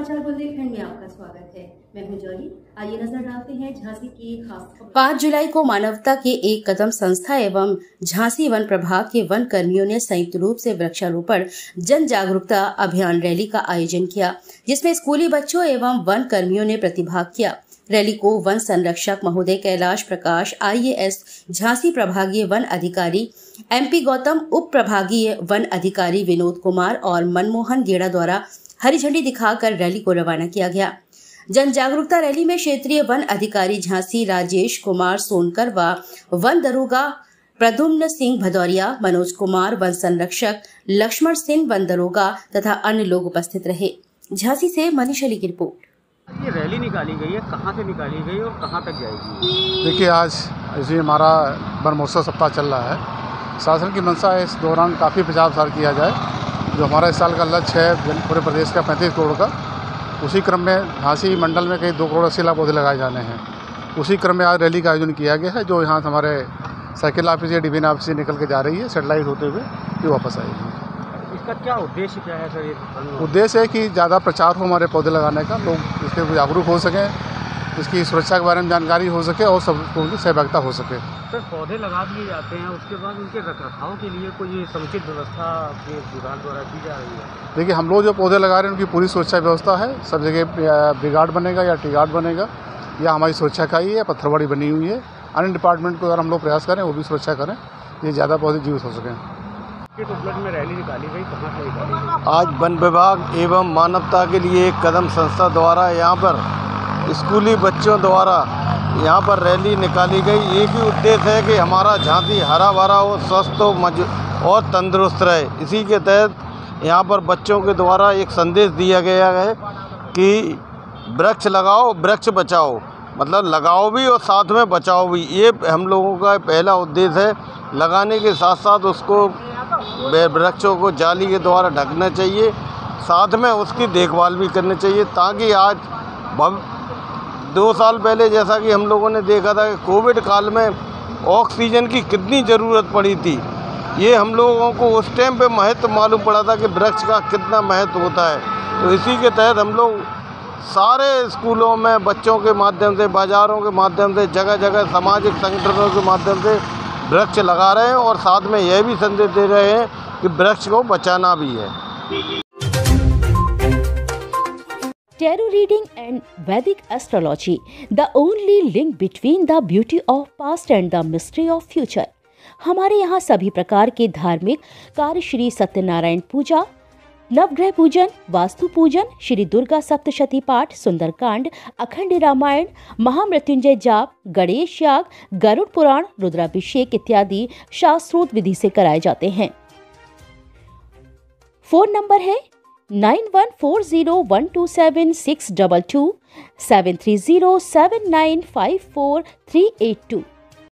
समाचार बुंदेलखंड में आपका स्वागत है। मैं हूँ जॉली। आइए नज़र डालते हैं झांसी की खास पाँच जुलाई को मानवता के एक कदम संस्था एवं झांसी वन प्रभाग के वन कर्मियों ने संयुक्त रूप से वृक्षारोपण, जन जागरूकता अभियान रैली का आयोजन किया, जिसमें स्कूली बच्चों एवं वन कर्मियों ने प्रतिभाग किया। रैली को वन संरक्षक महोदय कैलाश प्रकाश, आईएएस झांसी प्रभागीय वन अधिकारी, एमपी गौतम, उप प्रभागीय वन अधिकारी विनोद कुमार और मनमोहन गेड़ा द्वारा हरी झंडी दिखाकर रैली को रवाना किया गया। जन जागरूकता रैली में क्षेत्रीय वन अधिकारी झांसी राजेश कुमार सोनकर व वन दरोगा प्रदुम्न सिंह भदौरिया मनोज कुमार वन संरक्षक लक्ष्मण सिंह वन दरोगा तथा अन्य लोग उपस्थित रहे। झांसी से मनीष अली की रिपोर्ट। ये रैली निकाली गई है कहाँ से निकाली गई और कहाँ तक जाएगी? देखिए आज इसी हमारा वन महोत्सव सप्ताह चल रहा है। शासन की मंशा है इस दौरान काफ़ी प्रचार प्रसार किया जाए। जो हमारा इस साल का लक्ष्य है पूरे प्रदेश का पैंतीस करोड़ का उसी क्रम में झांसी मंडल में कई दो करोड़ अस्सी लाख पौधे लगाए जाने हैं। उसी क्रम में आज रैली का आयोजन किया गया है जो यहाँ हमारे साइकिल ऑफ़िस या डिवीज़न ऑफ़िस से निकल के जा रही है सेटेलाइट होते हुए ये वापस आएगी इसका क्या उद्देश्य क्या है सर ये उद्देश्य है कि ज़्यादा प्रचार हो हमारे पौधे लगाने का लोग इसके जागरूक हो सकें इसकी सुरक्षा के बारे में जानकारी हो सके और सबको उनकी सहभागिता हो सके। सर पौधे लगा दिए जाते हैं उसके बाद उनके रख रखाव के लिए कोई समुचित व्यवस्था आपके विभाग द्वारा की जा रही है? देखिए हम लोग जो पौधे लगा रहे हैं उनकी पूरी सुरक्षा व्यवस्था है। सब जगह ब्रिगार्ड बनेगा या टी गार्ड बनेगा। या हमारी सुरक्षा का ही है पत्थरवाड़ी बनी हुई है। अन्य डिपार्टमेंट को अगर हम लोग प्रयास करें वो भी सुरक्षा करें। ये ज़्यादा पौधे जीवित हो सकें। में रैली निकाली गई? कहाँ से निकाली गई? आज वन विभाग एवं मानवता के लिए एक कदम संस्था द्वारा यहाँ पर स्कूली बच्चों द्वारा यहाँ पर रैली निकाली गई। एक ही उद्देश्य है कि हमारा झांसी हरा भरा हो, स्वस्थ हो मज और तंदुरुस्त रहे। इसी के तहत यहाँ पर बच्चों के द्वारा एक संदेश दिया गया है कि वृक्ष लगाओ, वृक्ष बचाओ। मतलब लगाओ भी और साथ में बचाओ भी। ये हम लोगों का पहला उद्देश्य है। लगाने के साथ साथ उसको वृक्षों को जाली के द्वारा ढकना चाहिए। साथ में उसकी देखभाल भी करनी चाहिए ताकि आज भव दो साल पहले जैसा कि हम लोगों ने देखा था कि कोविड काल में ऑक्सीजन की कितनी ज़रूरत पड़ी थी। ये हम लोगों को उस टाइम पे महत्व मालूम पड़ा था कि वृक्ष का कितना महत्व होता है। तो इसी के तहत हम लोग सारे स्कूलों में बच्चों के माध्यम से, बाज़ारों के माध्यम से जगह जगह सामाजिक संगठनों के माध्यम से वृक्ष लगा रहे हैं और साथ में यह भी संदेश दे रहे हैं कि वृक्ष को बचाना भी है। Tarot reading and Vedic astrology, the only link between the beauty of past and the mystery of future. हमारे यहाँ सभी प्रकार के धार्मिक कार्य श्री सत्यनारायण पूजा नवग्रह पूजन वास्तु पूजन श्री दुर्गा सप्तशती पाठ सुंदरकांड अखंड रामायण महामृत्युंजय जाप गणेश याग गरुड़ पुराण रुद्राभिषेक इत्यादि शास्त्रोत विधि से कराए जाते हैं फ़ोन नंबर है 9140127622 7307954